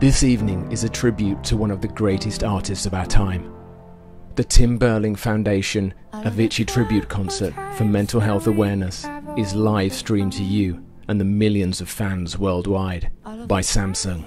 This evening is a tribute to one of the greatest artists of our time. The Tim Bergling Foundation Avicii Tribute Concert for Mental Health Awareness is live streamed to you and the millions of fans worldwide by Samsung.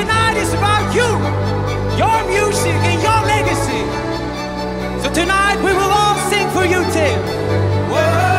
tonight is about you, your music, and your legacy. So tonight we will all sing for you, Tim. Whoa.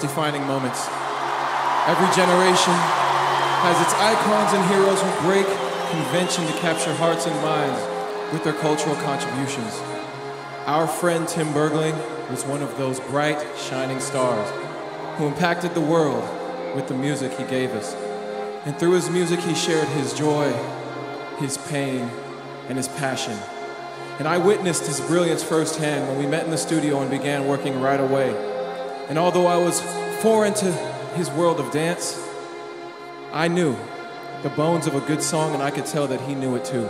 defining moments. Every generation has its icons and heroes who break convention to capture hearts and minds with their cultural contributions. Our friend Tim Bergling was one of those bright, shining stars who impacted the world with the music he gave us. And through his music, he shared his joy, his pain, and his passion. And I witnessed his brilliance firsthand when we met in the studio and began working right away. And although I was foreign to his world of dance, I knew the bones of a good song, and I could tell that he knew it too.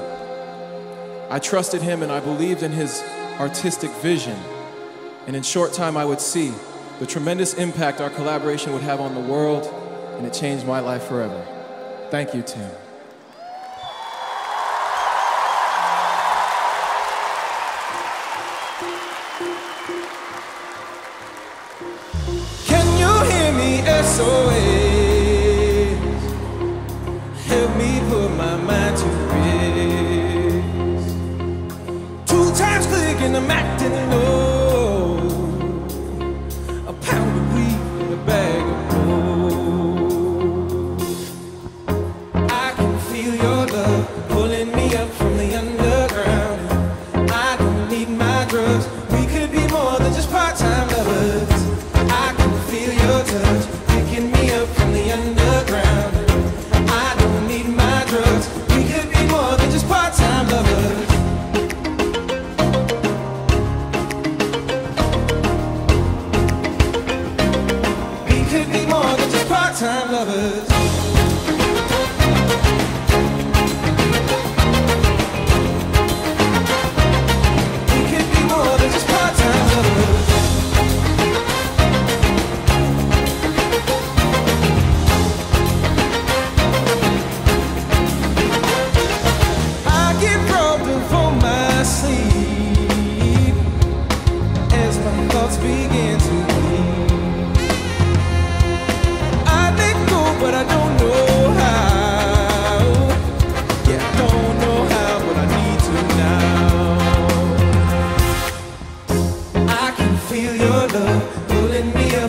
I trusted him and I believed in his artistic vision. And in short time, I would see the tremendous impact our collaboration would have on the world, and it changed my life forever. Thank you, Tim.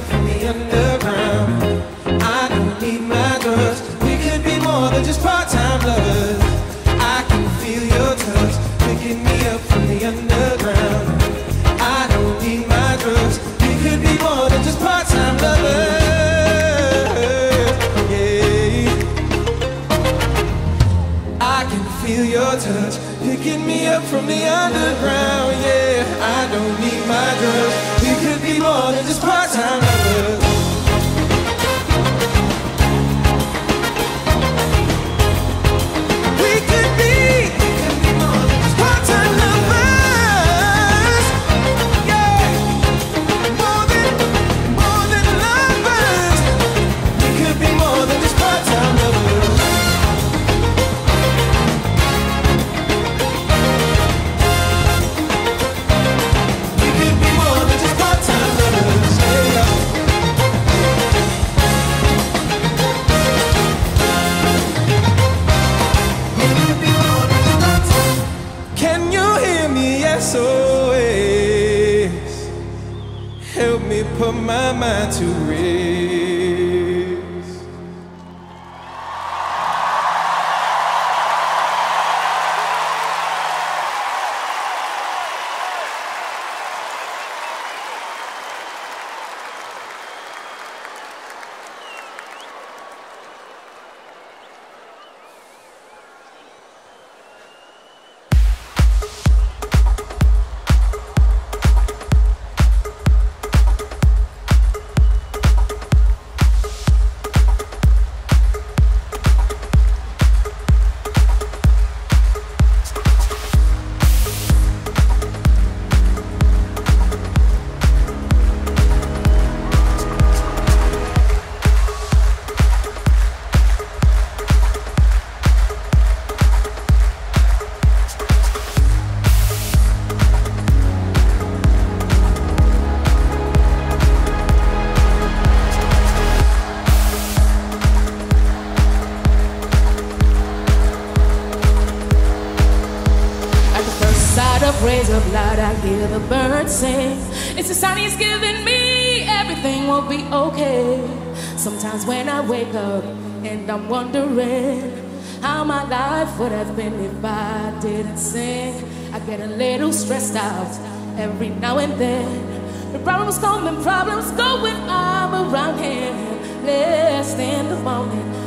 from the underground. I don't need my. We could be more than just part-time lovers. I can feel your touch picking me up from the underground. I don't need my. We could be more than just part-time lovers. feel your touch picking me up from the underground. Yeah, I don't need my drugs. We could be more than just part time. and then. The problems come and problems go when I'm around here. Let's stand alone.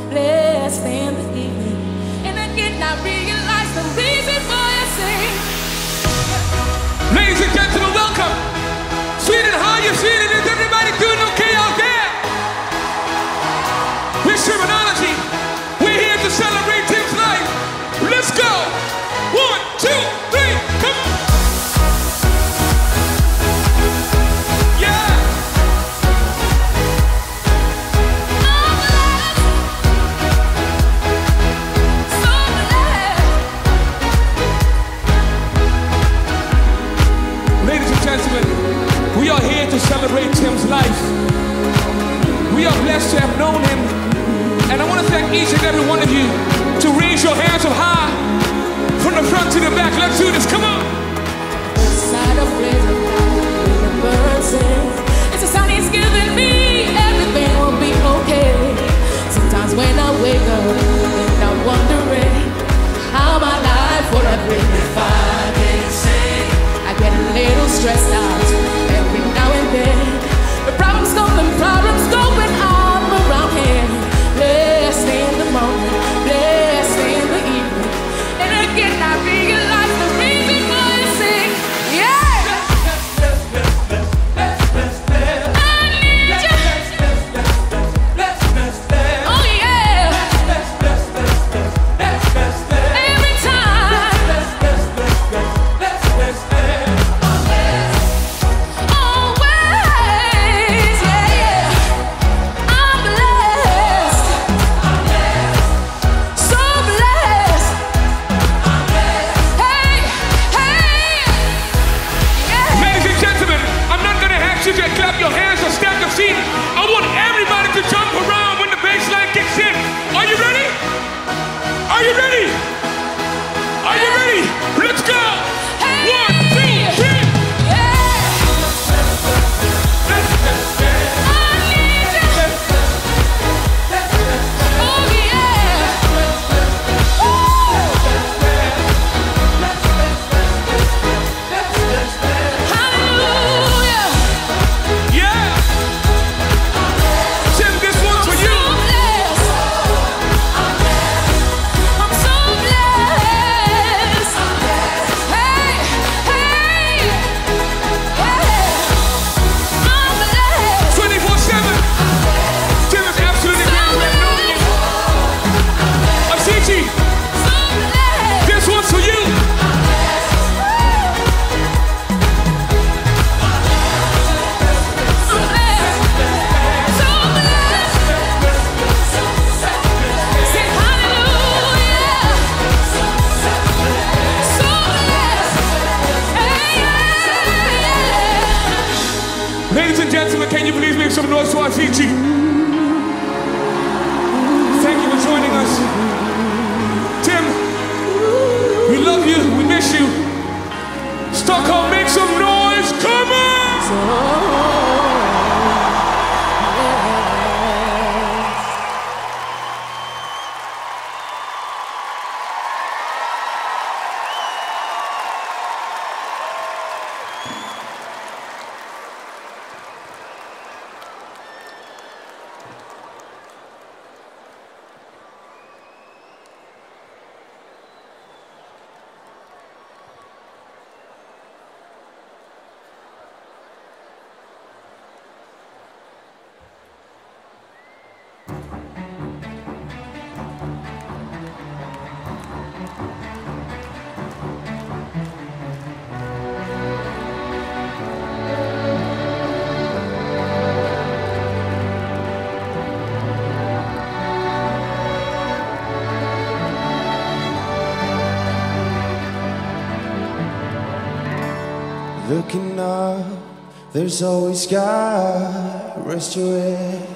Always sky. Rest your head,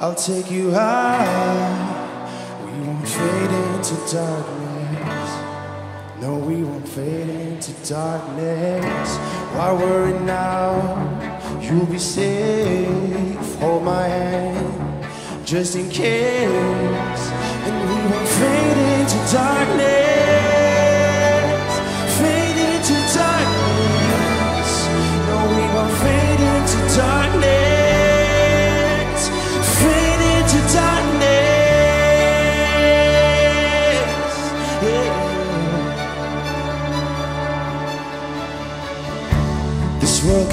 I'll take you high. We won't fade into darkness. No, we won't fade into darkness. Why worry now? You'll be safe. Hold my hand, just in case. And we won't fade into darkness.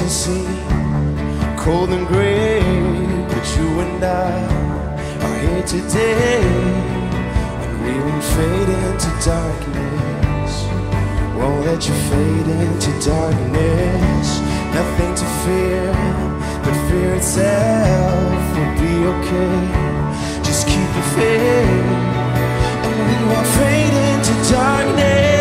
Seem cold and gray, but you and I are here today, and we won't fade into darkness. Won't let you fade into darkness. Nothing to fear, but fear itself will be okay. Just keep your faith, and we won't fade into darkness.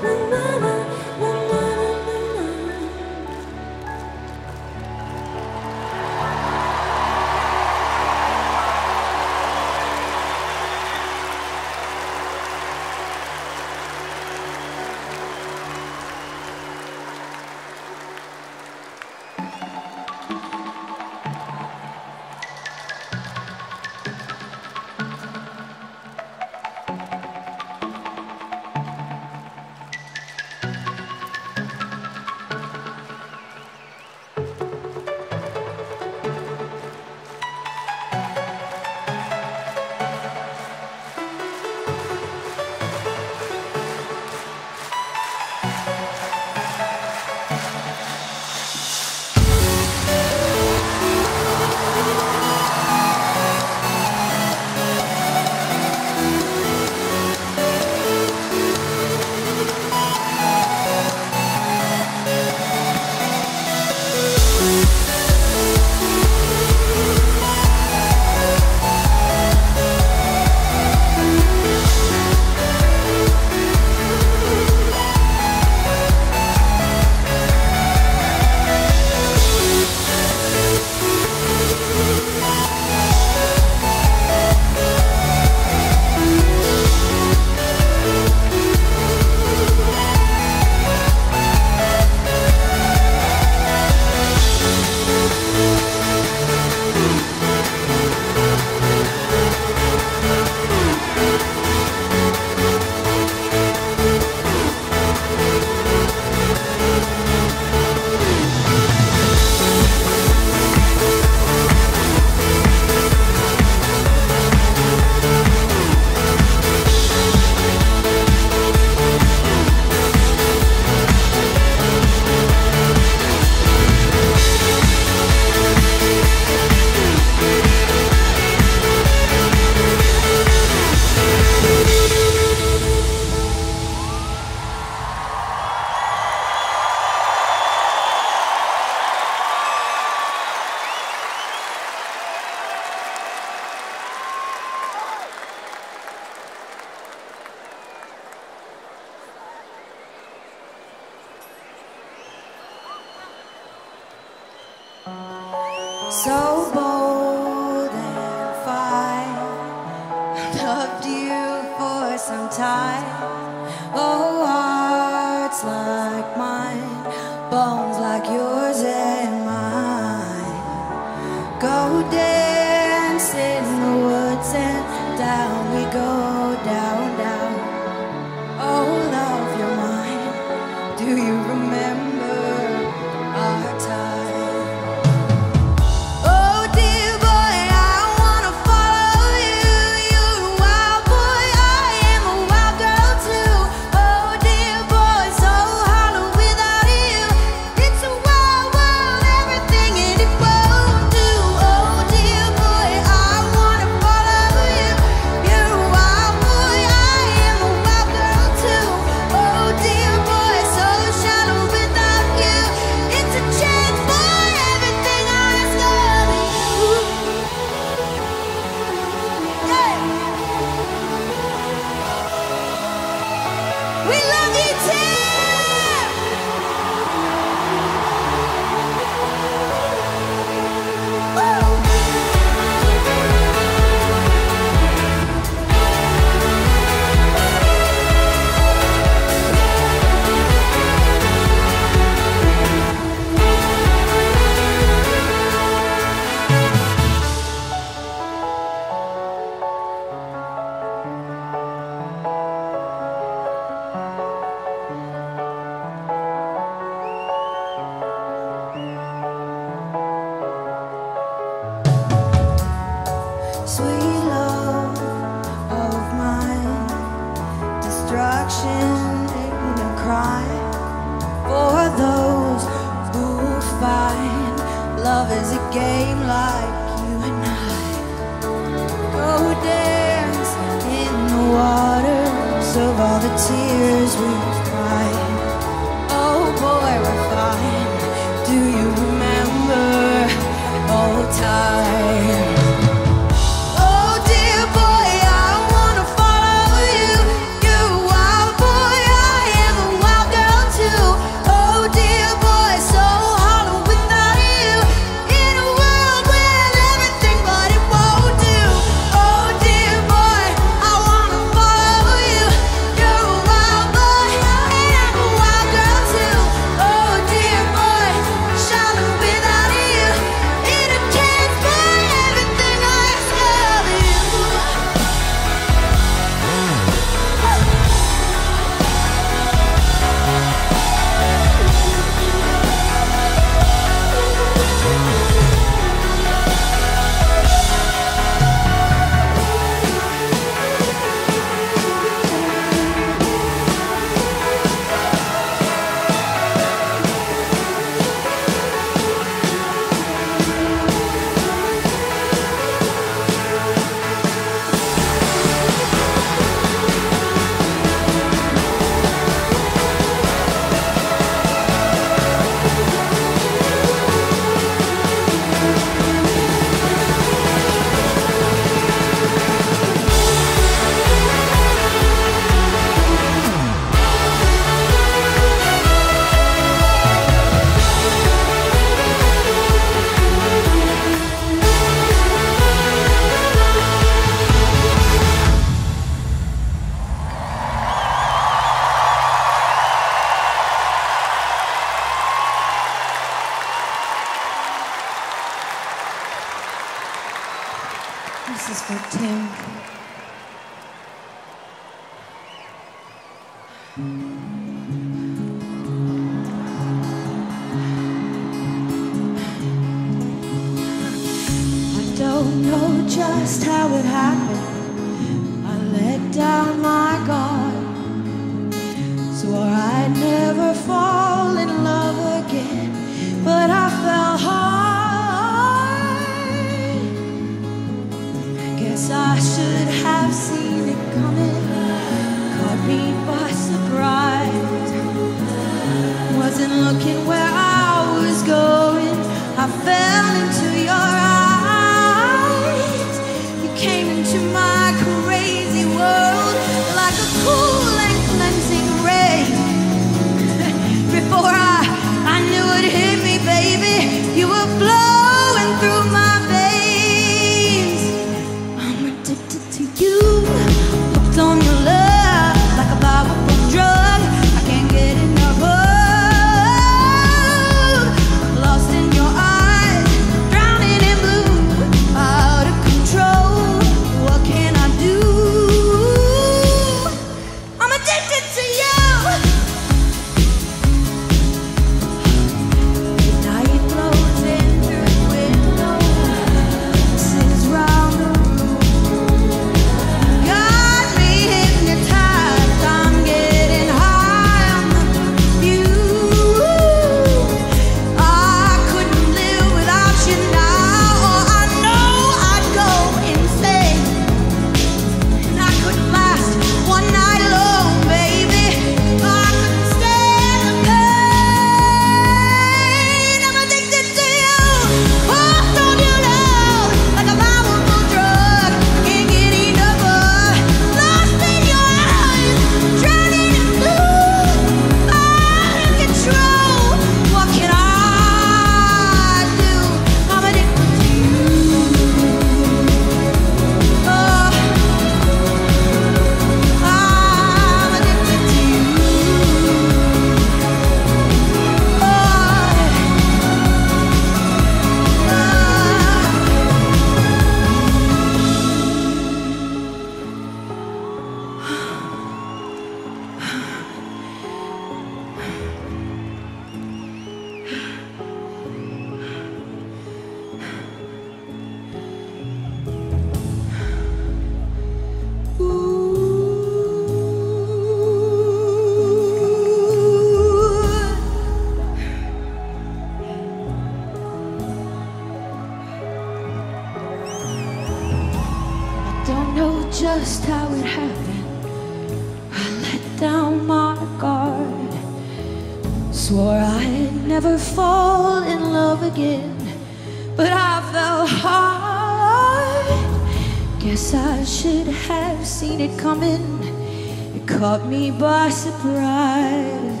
by surprise.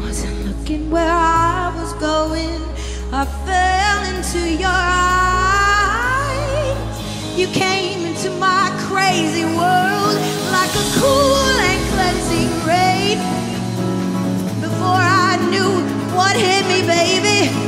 Wasn't looking where I was going. I fell into your eyes. You came into my crazy world like a cool and cleansing rain. Before I knew what hit me, baby.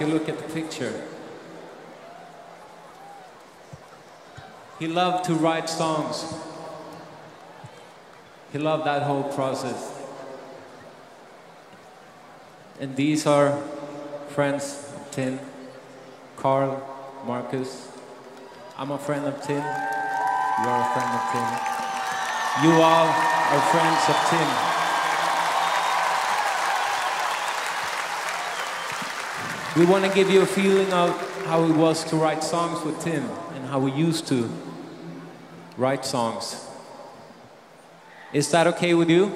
You look at the picture. He loved to write songs. He loved that whole process. And these are friends of Tim, Carl, Marcus. I'm a friend of Tim. You're a friend of Tim. You all are friends of Tim. We want to give you a feeling of how it was to write songs with Tim and how we used to write songs. Is that okay with you?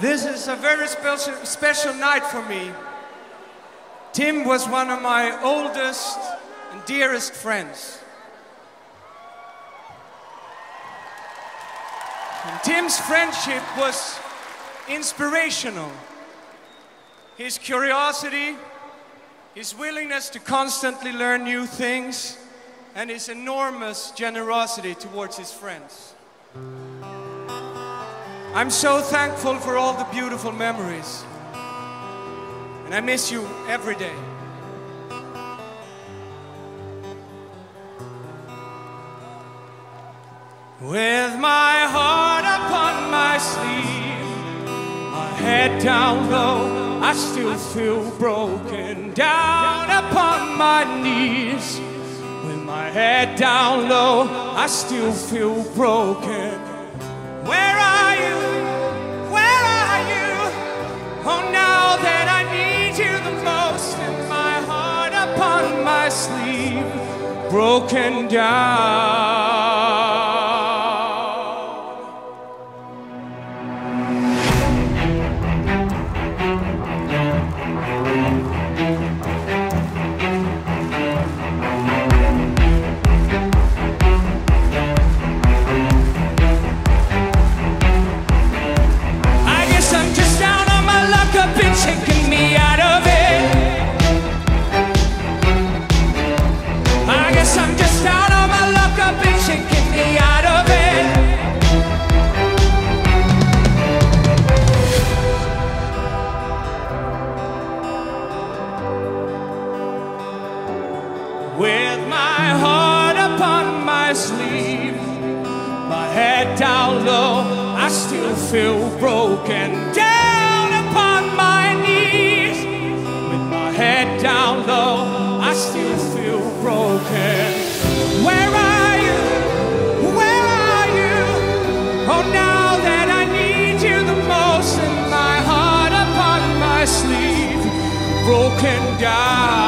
This is a very special, special night for me. Tim was one of my oldest and dearest friends. And Tim's friendship was inspirational. His curiosity, his willingness to constantly learn new things, and his enormous generosity towards his friends. I'm so thankful for all the beautiful memories. And I miss you every day. With my heart upon my sleeve, my head down low, I still feel broken. Down upon my knees, with my head down low, I still feel broken. broken down. till broken down upon my knees. With my head down low, I still feel broken. Where are you? Where are you? Oh, now that I need you the most, and my heart upon my sleeve, broken down.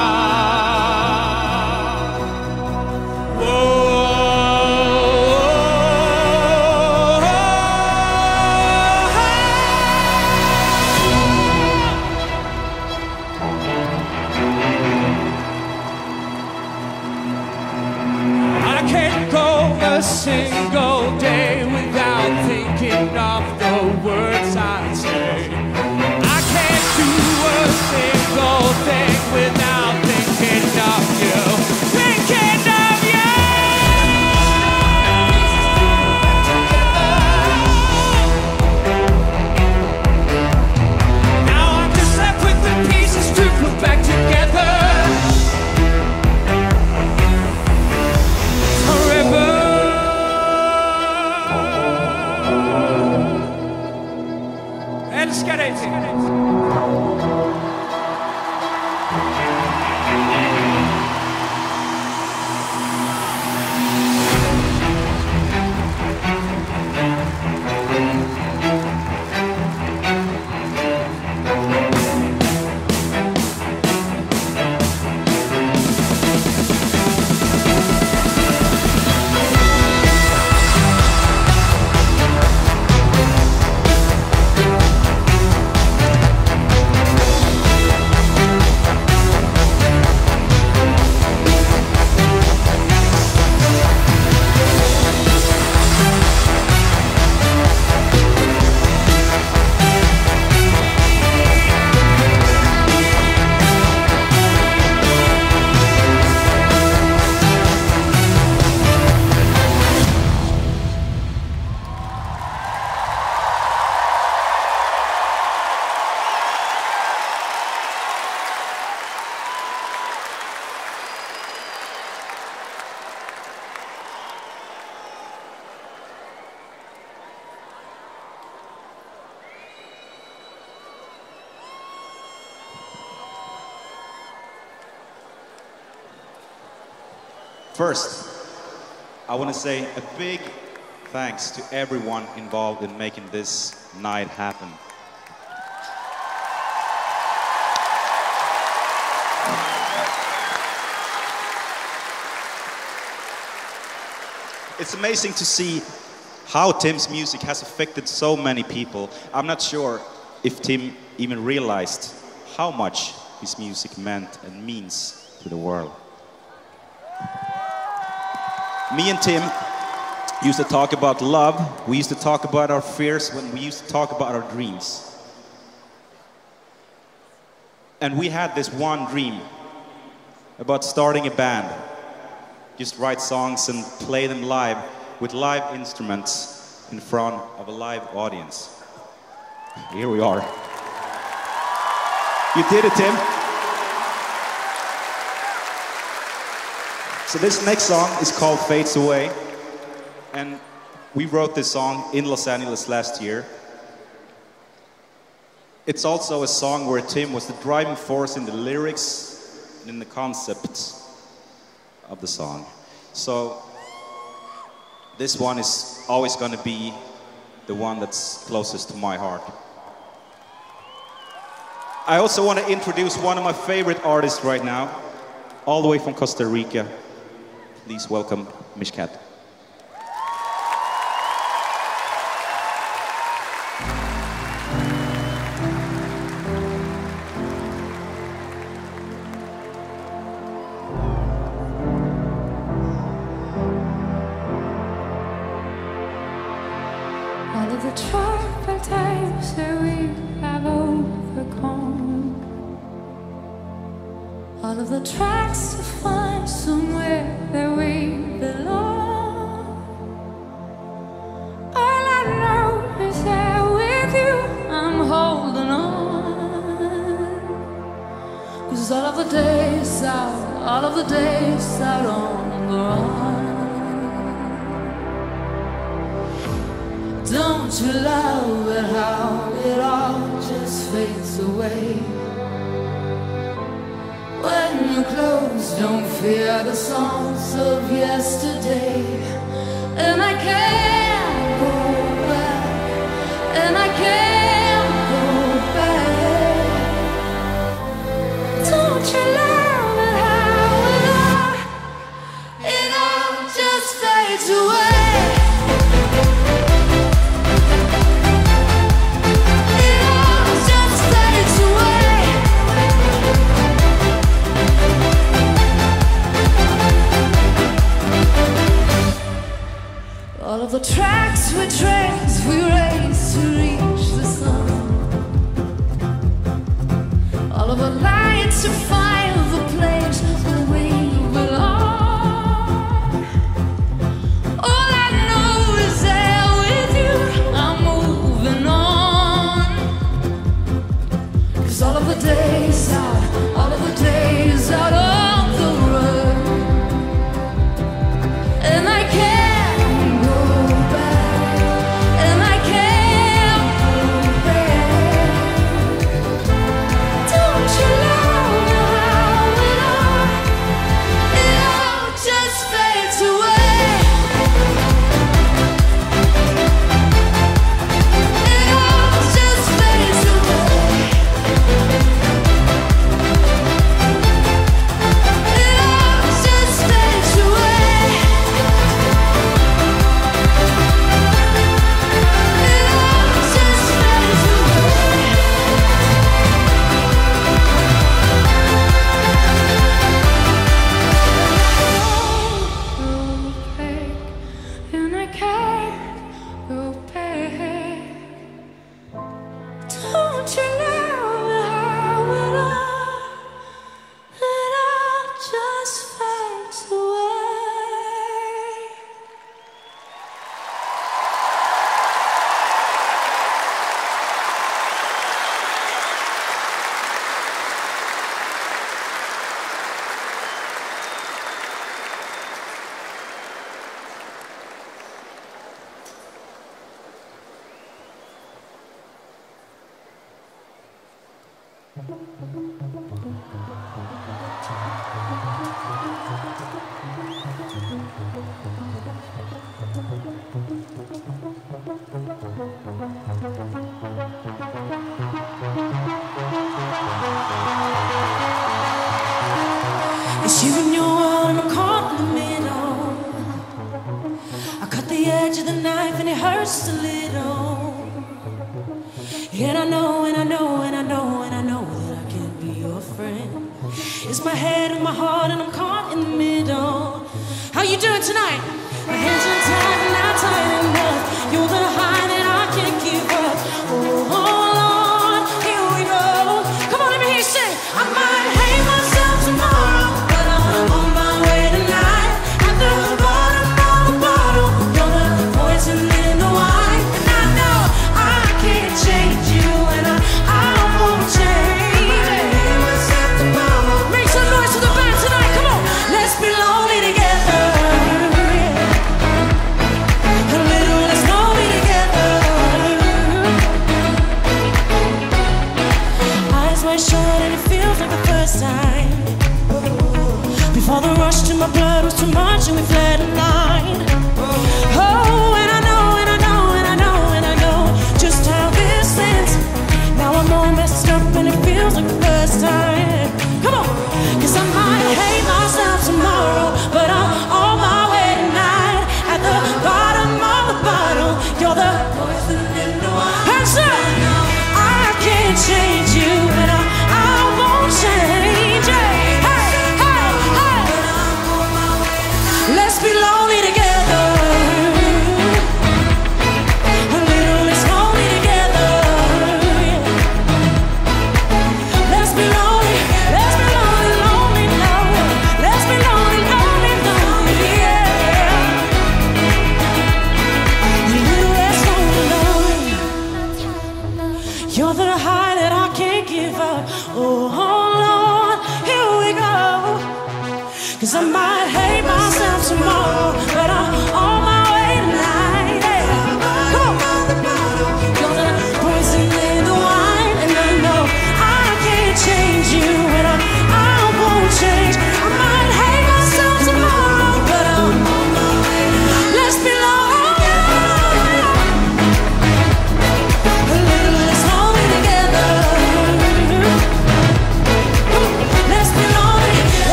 I want to say a big thanks to everyone involved in making this night happen. It's amazing to see how Tim's music has affected so many people. I'm not sure if Tim even realized how much his music meant and means to the world. Me and Tim used to talk about love. We used to talk about our fears when we used to talk about our dreams. And we had this one dream about starting a band. Just write songs and play them live with live instruments in front of a live audience. Here we are. You did it, Tim. So this next song is called Fades Away. And we wrote this song in Los Angeles last year. It's also a song where Tim was the driving force in the lyrics and in the concept of the song. So this one is always going to be the one that's closest to my heart. I also want to introduce one of my favorite artists right now, all the way from Costa Rica. Please welcome MishCatt.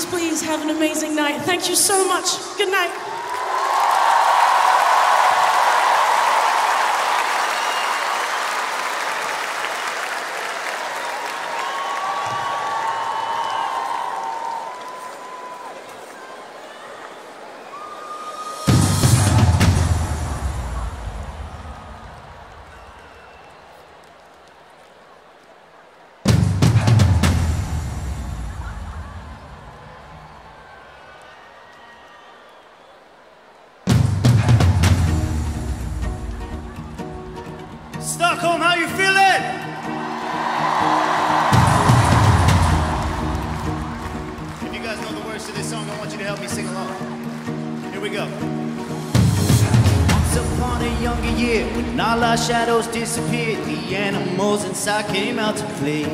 Please, please have an amazing night. Thank you so much. Good night. Shadows disappeared, the animals inside came out to play.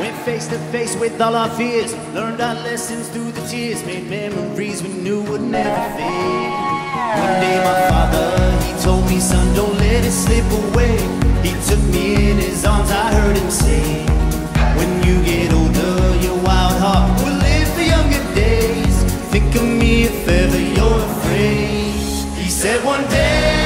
Went face to face with all our fears, learned our lessons through the tears, made memories we knew would never fade. One day my father, he told me, son, don't let it slip away. He took me in his arms, I heard him say, when you get older, your wild heart will live for younger days. Think of me if ever you're afraid. He said one day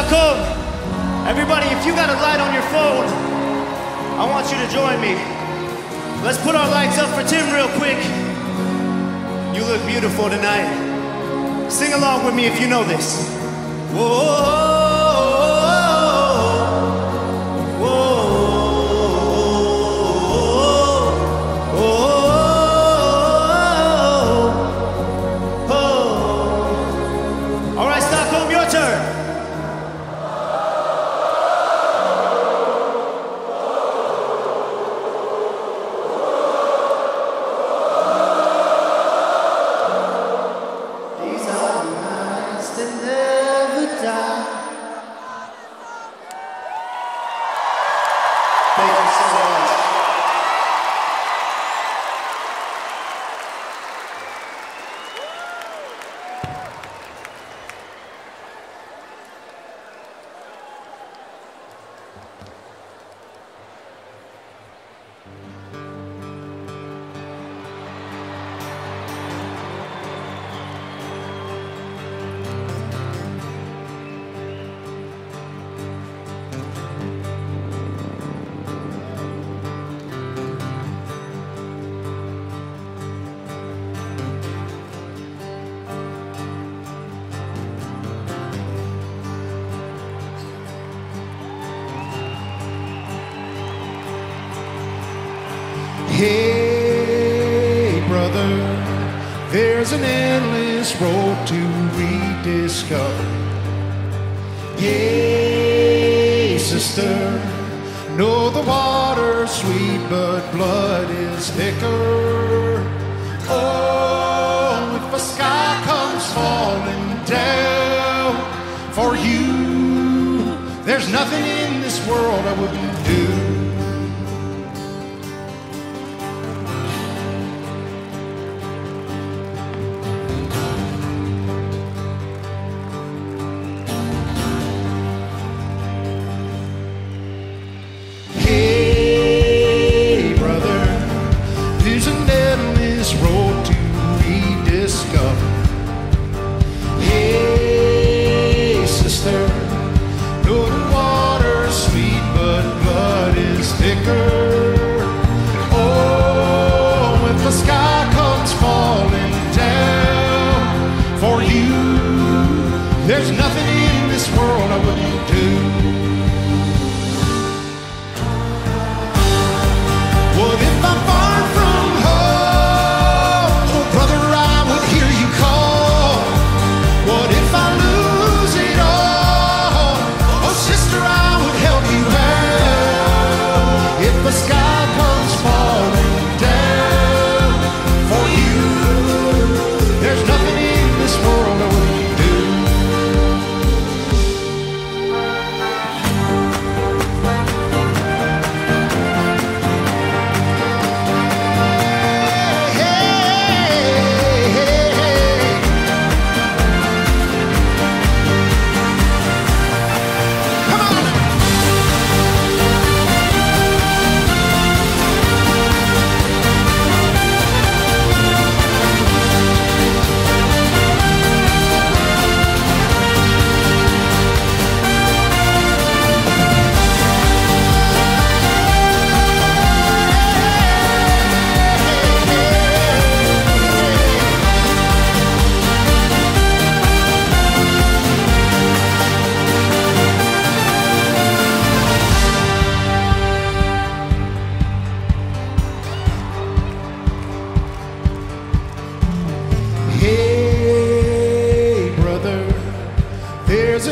Stockholm, everybody, if you got a light on your phone, I want you to join me. Let's put our lights up for Tim real quick. You look beautiful tonight. Sing along with me if you know this. Whoa.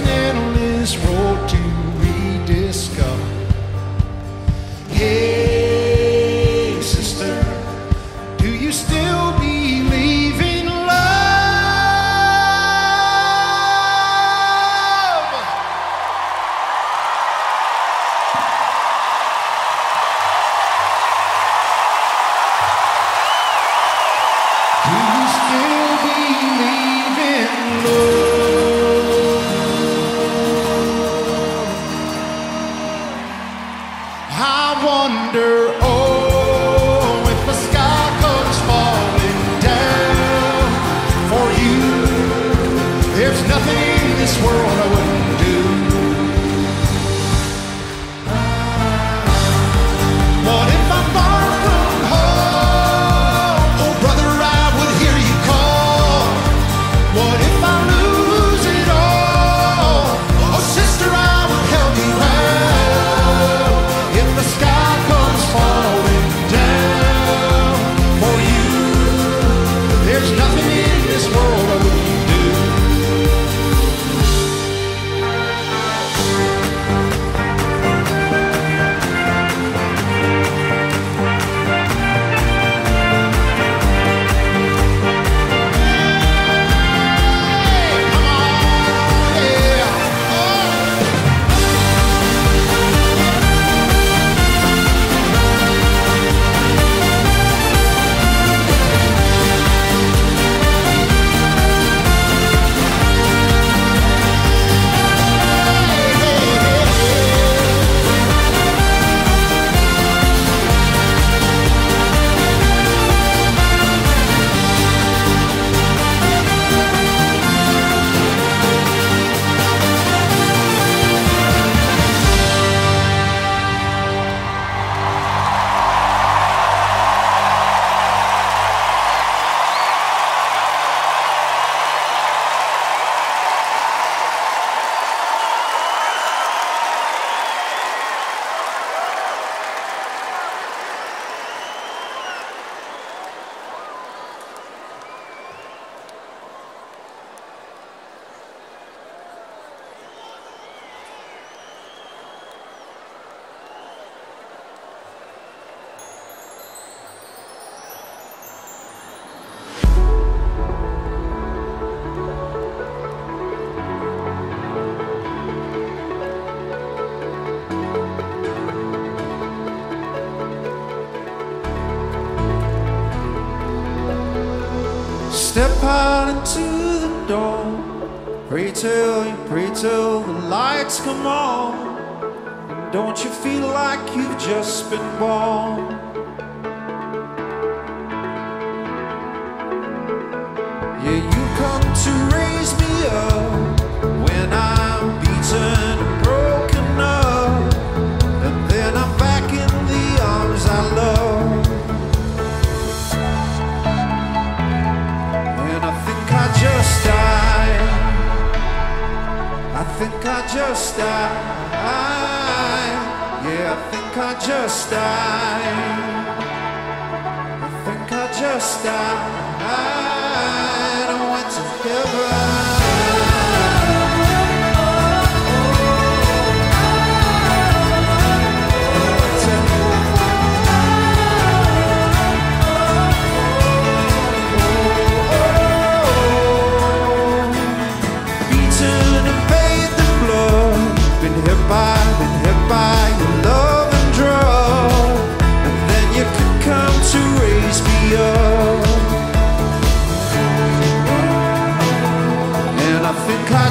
listening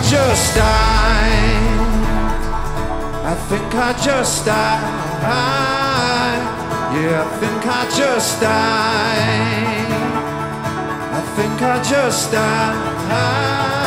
just die. I think I just die. Yeah, I think I just die. I think I just die.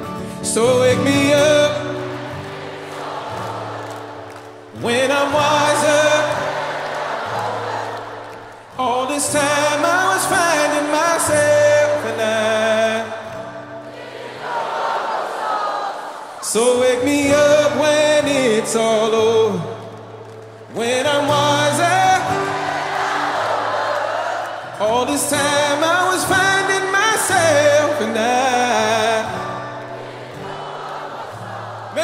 So wake me up when I'm wiser. All this time I was finding myself and I. So wake me up when it's all over. When I'm wiser. All this time I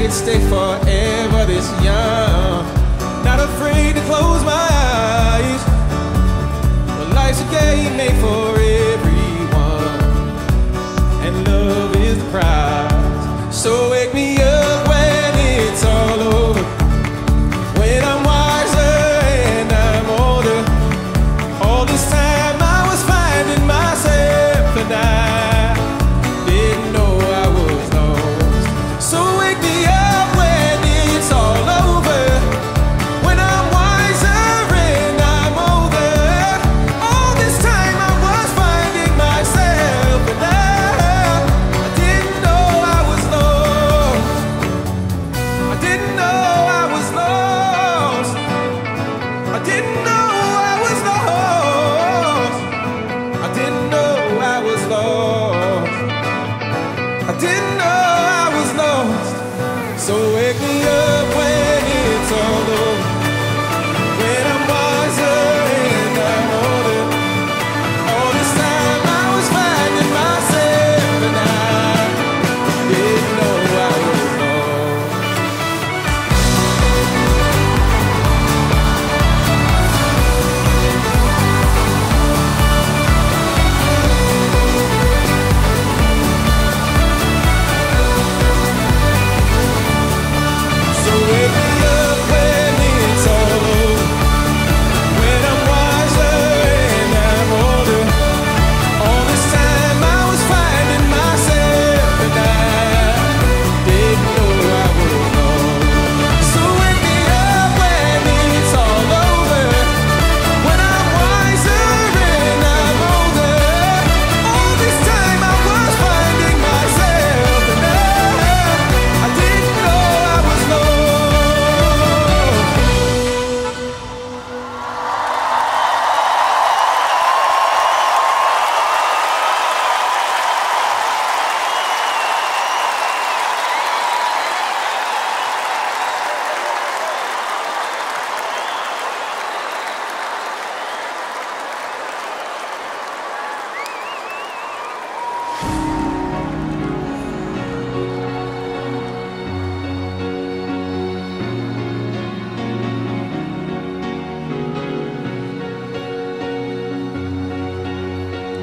could stay forever this young. Not afraid to close my eyes. But life's a game made for everyone, and love is the prize.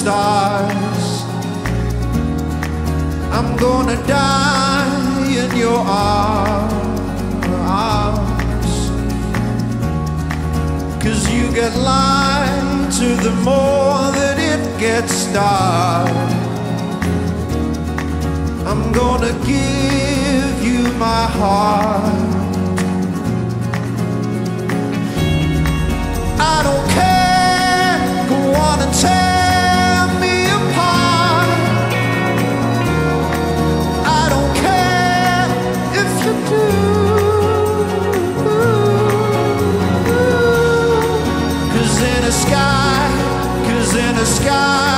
stars. I'm gonna die in your arms. Cause you get light to the more that it gets dark. I'm gonna give you my heart. sky.